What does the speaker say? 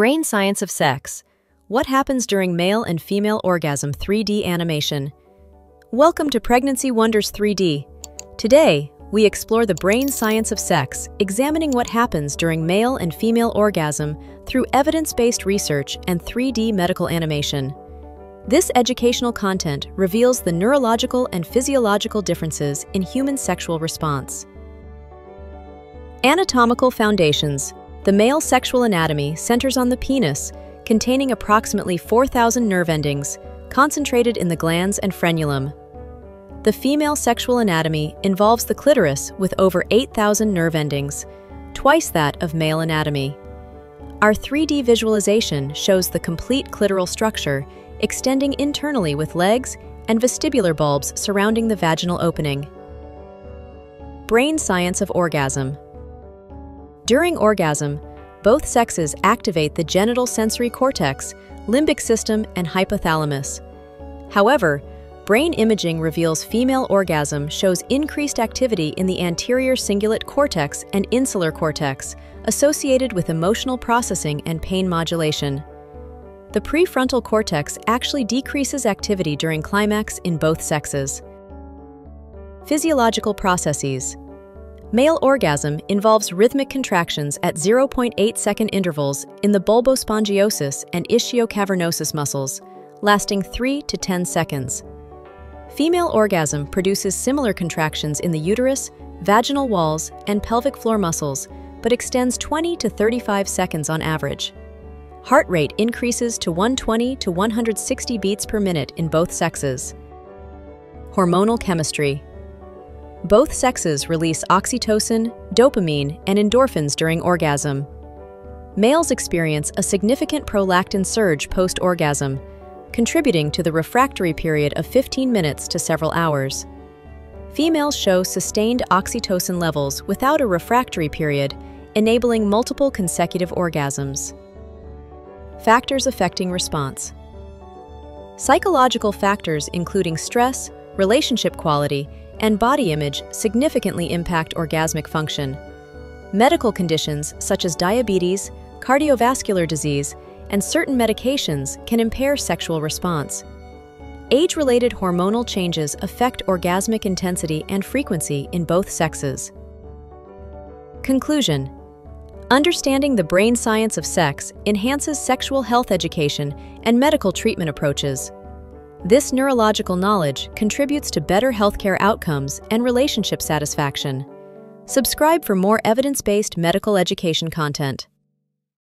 Brain Science of Sex What Happens During Male and Female Orgasm 3D Animation. Welcome to Pregnancy Wonders 3D. Today, we explore the brain science of sex, examining what happens during male and female orgasm through evidence based research and 3D medical animation. This educational content reveals the neurological and physiological differences in human sexual response. Anatomical foundations the male sexual anatomy centers on the penis, containing approximately 4,000 nerve endings, concentrated in the glans and frenulum. The female sexual anatomy involves the clitoris with over 8,000 nerve endings, twice that of male anatomy. Our 3D visualization shows the complete clitoral structure extending internally with legs and vestibular bulbs surrounding the vaginal opening. Brain science of orgasm. During orgasm, both sexes activate the genital sensory cortex, limbic system, and hypothalamus. However, brain imaging reveals female orgasm shows increased activity in the anterior cingulate cortex and insular cortex, associated with emotional processing and pain modulation. The prefrontal cortex actually decreases activity during climax in both sexes. Physiological processes Male orgasm involves rhythmic contractions at 0.8 second intervals in the bulbospongiosus and ischiocavernosus muscles, lasting 3 to 10 seconds. Female orgasm produces similar contractions in the uterus, vaginal walls, and pelvic floor muscles, but extends 20 to 35 seconds on average. Heart rate increases to 120 to 160 beats per minute in both sexes. Hormonal chemistry both sexes release oxytocin, dopamine, and endorphins during orgasm. Males experience a significant prolactin surge post-orgasm, contributing to the refractory period of 15 minutes to several hours. Females show sustained oxytocin levels without a refractory period, enabling multiple consecutive orgasms. Factors affecting response. Psychological factors including stress, relationship quality, and body image significantly impact orgasmic function. Medical conditions such as diabetes, cardiovascular disease, and certain medications can impair sexual response. Age-related hormonal changes affect orgasmic intensity and frequency in both sexes. Conclusion Understanding the brain science of sex enhances sexual health education and medical treatment approaches. This neurological knowledge contributes to better healthcare outcomes and relationship satisfaction. Subscribe for more evidence-based medical education content.